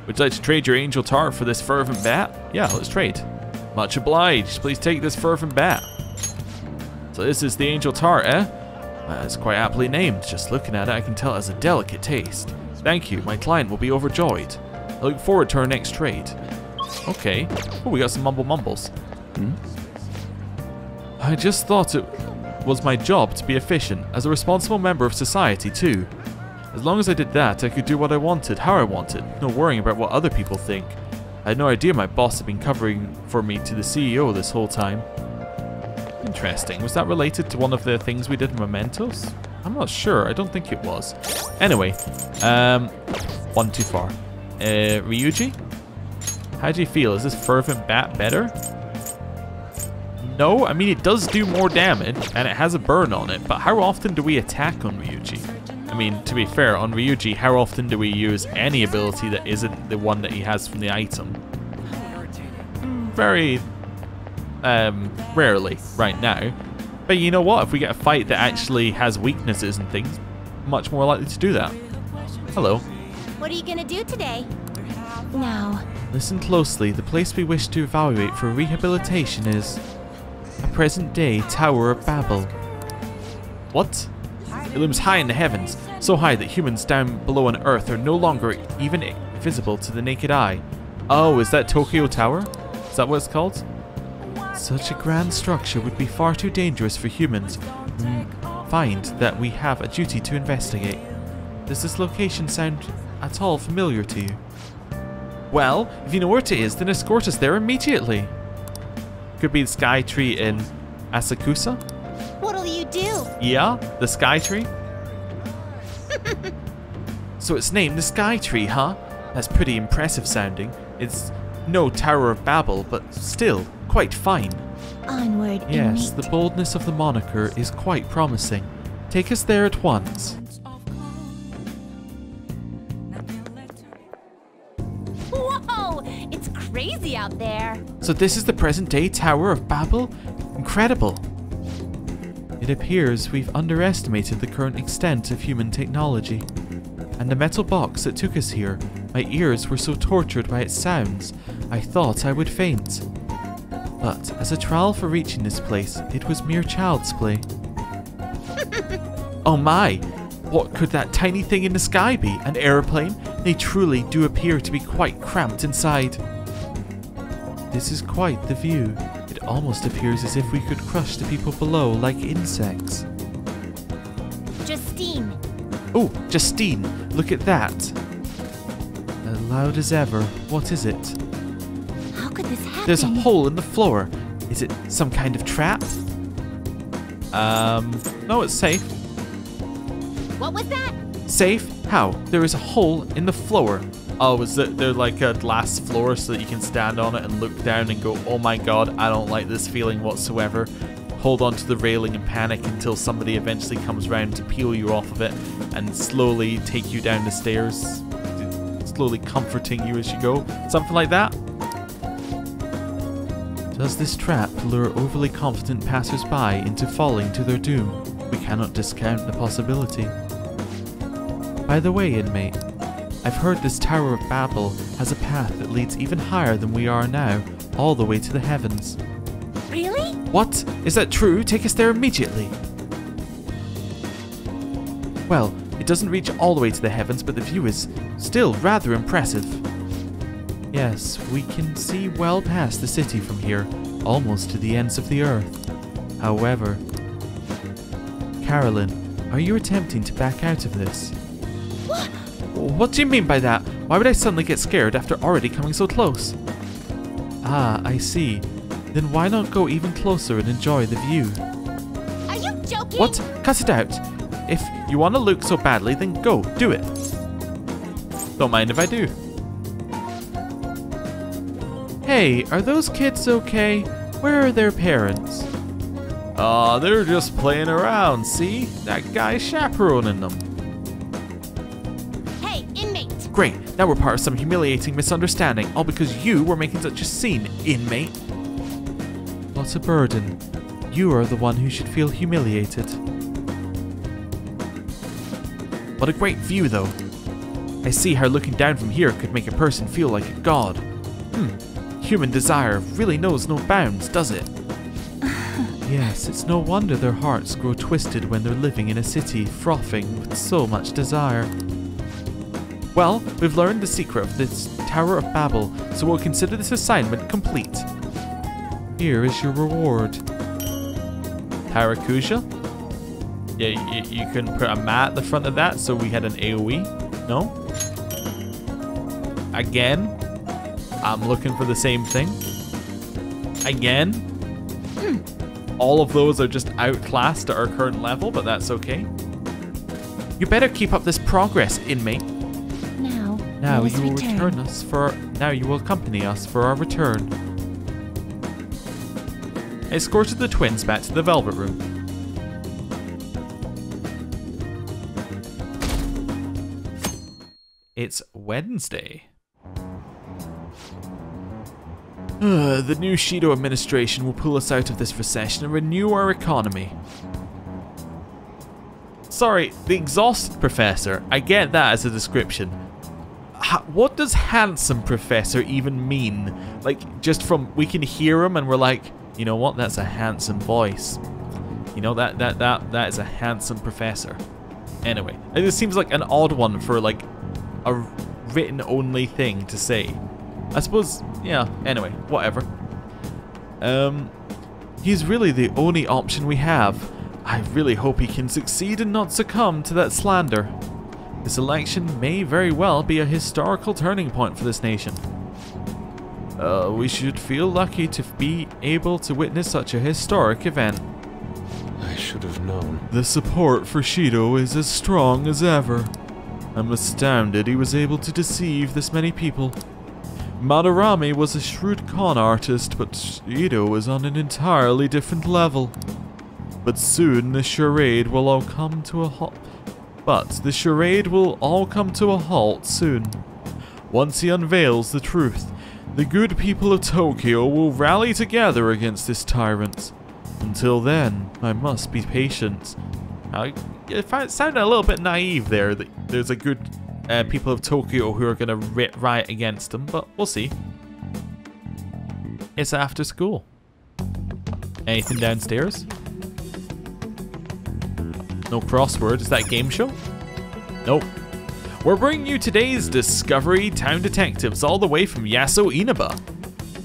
Would you like to trade your angel tar for this fervent bat? Yeah, let's trade. Much obliged. Please take this fervent bat. So this is the angel tar, eh? Uh, it's quite aptly named. Just looking at it, I can tell it has a delicate taste. Thank you. My client will be overjoyed. I look forward to our next trade. Okay. Oh, we got some mumble mumbles. Hmm? I just thought it was my job to be efficient, as a responsible member of society too. As long as I did that, I could do what I wanted, how I wanted, no worrying about what other people think. I had no idea my boss had been covering for me to the CEO this whole time. Interesting. Was that related to one of the things we did in Mementos? I'm not sure. I don't think it was. Anyway, um, one too far. Uh, Ryuji? How do you feel? Is this fervent bat better? No, I mean it does do more damage and it has a burn on it, but how often do we attack on Ryuji? I mean, to be fair, on Ryuji, how often do we use any ability that isn't the one that he has from the item? Very um, rarely right now. But you know what? If we get a fight that actually has weaknesses and things, much more likely to do that. Hello. What are you gonna do today? now, Listen closely. The place we wish to evaluate for rehabilitation is a present day Tower of Babel. What? It looms high in the heavens, so high that humans down below on Earth are no longer even visible to the naked eye. Oh, is that Tokyo Tower? Is that what it's called? Such a grand structure would be far too dangerous for humans. Mm, find that we have a duty to investigate. Does this location sound at all familiar to you? Well, if you know where it is, then escort us there immediately. Could be the Sky Tree in Asakusa? What'll you do? Yeah, the Sky Tree? so it's named the Sky Tree, huh? That's pretty impressive sounding. It's no Tower of Babel, but still, quite fine. Onward. Yes, the boldness of the moniker is quite promising. Take us there at once. Whoa! It's crazy out there. So this is the present-day Tower of Babel? Incredible. It appears we've underestimated the current extent of human technology. And the metal box that took us here, my ears were so tortured by its sounds, I thought I would faint. But as a trial for reaching this place, it was mere child's play. [LAUGHS] oh my! What could that tiny thing in the sky be? An aeroplane? They truly do appear to be quite cramped inside. This is quite the view. It almost appears as if we could crush the people below like insects. Justine, Oh, Justine, look at that. As loud as ever. What is it? How could this happen? There's a hole in the floor. Is it some kind of trap? Um, no, it's safe. What was that? Safe? How? There is a hole in the floor. Oh, is it there like a glass floor so that you can stand on it and look down and go, oh my god, I don't like this feeling whatsoever. Hold on to the railing and panic until somebody eventually comes round to peel you off of it and slowly take you down the stairs, slowly comforting you as you go. Something like that. Does this trap lure overly confident passers-by into falling to their doom? We cannot discount the possibility. By the way, inmate, I've heard this Tower of Babel has a path that leads even higher than we are now, all the way to the heavens. Really? What? Is that true? Take us there immediately. Well, it doesn't reach all the way to the heavens, but the view is still rather impressive. Yes, we can see well past the city from here, almost to the ends of the earth. However, Caroline, are you attempting to back out of this? What? What do you mean by that? Why would I suddenly get scared after already coming so close? Ah, I see. Then why not go even closer and enjoy the view? Are you joking? What? Cut it out. If you want to look so badly, then go, do it. Don't mind if I do. Hey, are those kids okay? Where are their parents? Aw, they're just playing around, see? That guy's chaperoning them. Hey, inmate. Great, now we're part of some humiliating misunderstanding, all because you were making such a scene, inmate. What a burden. You are the one who should feel humiliated. What a great view, though. I see how looking down from here could make a person feel like a god. Hmm, human desire really knows no bounds, does it? [LAUGHS] yes, it's no wonder their hearts grow twisted when they're living in a city frothing with so much desire. Well, we've learned the secret of this Tower of Babel, so we'll consider this assignment complete. Here is your reward. Parakusha? Yeah, you, you can put a mat at the front of that, so we had an AoE. No? Again? I'm looking for the same thing. Again? All of those are just outclassed at our current level, but that's okay. You better keep up this progress, inmate. Now, Now you will return. return us for now you will accompany us for our return. I escorted the twins back to the Velvet Room. It's Wednesday. Uh, the new Shido administration will pull us out of this recession and renew our economy. Sorry, the exhausted professor. I get that as a description. Ha- what does handsome professor even mean? Like, just from we can hear him and we're like, you know what? That's a handsome voice. You know that that that that is a handsome professor. Anyway, it seems like an odd one for like a written only thing to say. I suppose, yeah. Anyway, whatever. Um, he's really the only option we have. I really hope he can succeed and not succumb to that slander. This election may very well be a historical turning point for this nation. Uh, we should feel lucky to be able to witness such a historic event. I should have known. The support for Shido is as strong as ever. I'm astounded he was able to deceive this many people. Madarami was a shrewd con artist, but Shido is on an entirely different level. But soon the charade will all come to a halt. But the charade will all come to a halt soon. Once he unveils the truth, The good people of Tokyo will rally together against this tyrant. Until then, I must be patient. I, if I sound a little bit naive there, that there's a good uh, people of Tokyo who are going to riot against them, but we'll see. It's after school. Anything downstairs? No crossword. Is that game show? Nope. We're bringing you today's Discovery Town Detectives all the way from Yasoinaba.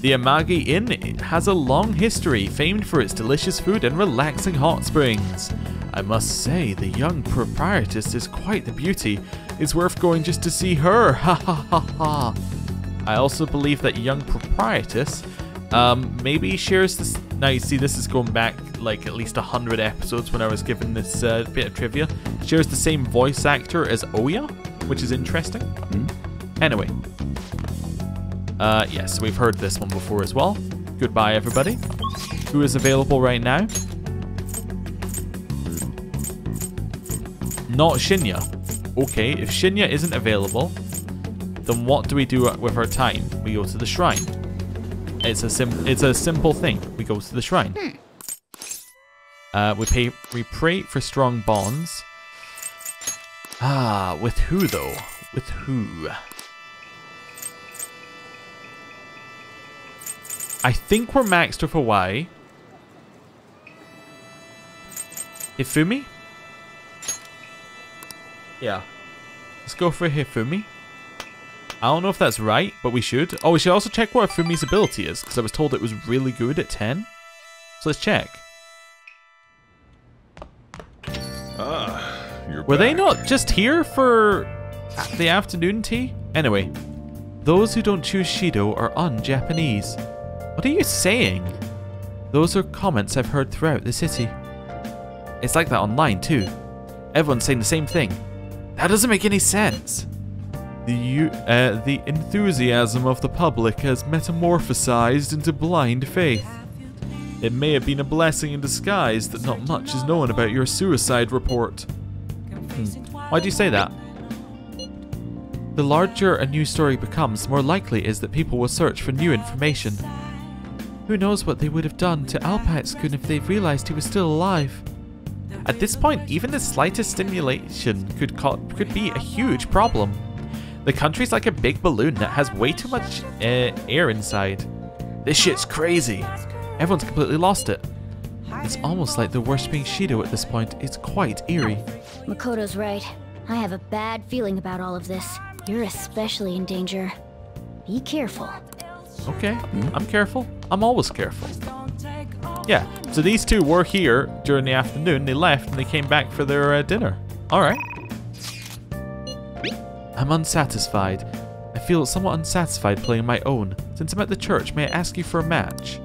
The Amagi Inn has a long history, famed for its delicious food and relaxing hot springs. I must say, the young proprietress is quite the beauty. It's worth going just to see her. [LAUGHS] Ha ha ha ha. I also believe that young proprietress um, maybe shares this. Now you see, this is going back like at least hundred episodes when I was given this uh, bit of trivia. Shares the same voice actor as Ohya, which is interesting. Anyway, uh, yes, we've heard this one before as well. Goodbye, everybody. Who is available right now? Not Shinya. Okay, if Shinya isn't available, then what do we do with our time? We go to the shrine. It's a sim. It's a simple thing. We go to the shrine. Uh, we pay. We pray for strong bonds. Ah, with who though? With who? I think we're maxed with Iwai. Hifumi? Yeah. Let's go for Hifumi. I don't know if that's right, but we should. Oh, we should also check what Hifumi's ability is, because I was told it was really good at 10. So let's check. Ah, you're Were they not just here for the afternoon tea? Anyway, those who don't choose Shido are un-Japanese. What are you saying? Those are comments I've heard throughout the city. It's like that online too. Everyone's saying the same thing. That doesn't make any sense. The, uh, the enthusiasm of the public has metamorphosized into blind faith. It may have been a blessing in disguise that not much is known about your suicide report. Hmm. Why do you say that? The larger a new story becomes, the more likely is that people will search for new information. Who knows what they would have done to Alpax-kun if they'd realized he was still alive? At this point, even the slightest stimulation could co- could be a huge problem. The country's like a big balloon that has way too much uh, air inside. This shit's crazy. Everyone's completely lost it. It's almost like they're worshipping Shido at this point. It's quite eerie. Makoto's right. I have a bad feeling about all of this. You're especially in danger. Be careful. Okay, I'm careful. I'm always careful. Yeah, so these two were here during the afternoon. They left and they came back for their uh, dinner. Alright. I'm unsatisfied. I feel somewhat unsatisfied playing my own. Since I'm at the church, may I ask you for a match?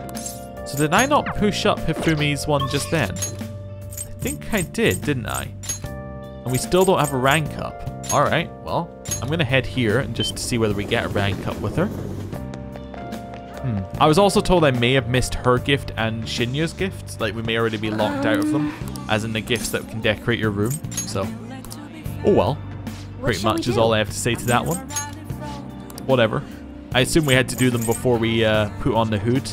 So did I not push up Hifumi's one just then? I think I did, didn't I? And we still don't have a rank up. Alright, well, I'm going to head here and just to see whether we get a rank up with her. Hmm. I was also told I may have missed her gift and Shinya's gift. Like, we may already be locked out of them. As in the gifts that can decorate your room. So, oh well. Pretty much is all I have to say to that one. Whatever. I assume we had to do them before we uh, put on the hood.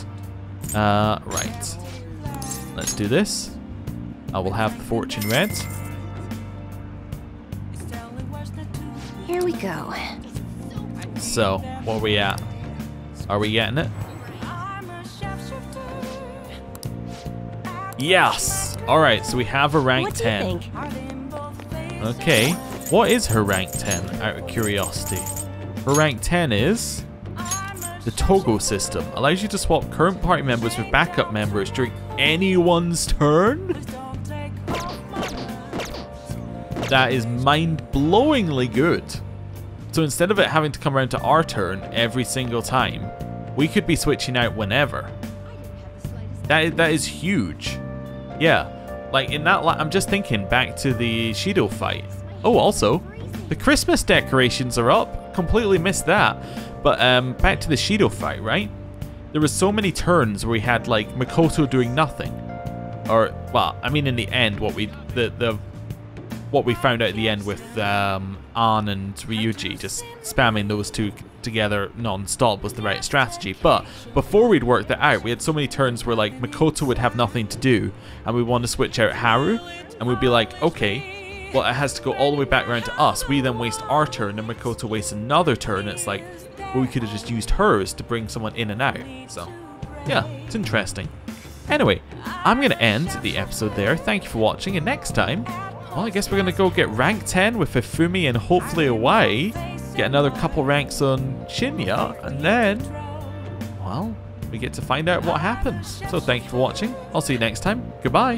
Uh, right. Let's do this. I will have the fortune read. Here we go. So, what are we at? Are we getting it? Yes! Alright, so we have a rank What do you 10. think? Okay. What is her rank 10, out of curiosity? Her rank 10 is... The Togo system. Allows you to swap current party members with backup members during anyone's turn? That is mind-blowingly good. So instead of it having to come around to our turn every single time, we could be switching out whenever. That that is huge. Yeah, like in that, I'm just thinking back to the Shido fight. Oh, also, the Christmas decorations are up. Completely missed that. But um, back to the Shido fight, right? There was so many turns where we had like Makoto doing nothing, or well, I mean in the end, what we the the what we found out at the end with um, Ann and Ryuji, just spamming those two together non-stop was the right strategy. But before we'd worked that out, we had so many turns where like Makoto would have nothing to do, and we want to switch out Haru, and we'd be like, okay, well it has to go all the way back around to us. We then waste our turn, and Makoto wastes another turn. It's like, well, we could have just used hers to bring someone in and out. So, yeah, it's interesting. Anyway, I'm going to end the episode there. Thank you for watching, and next time, well, I guess we're going to go get rank 10 with Hifumi and hopefully away. get another couple ranks on Shinya, and then, well, we get to find out what happens. So thank you for watching. I'll see you next time. Goodbye.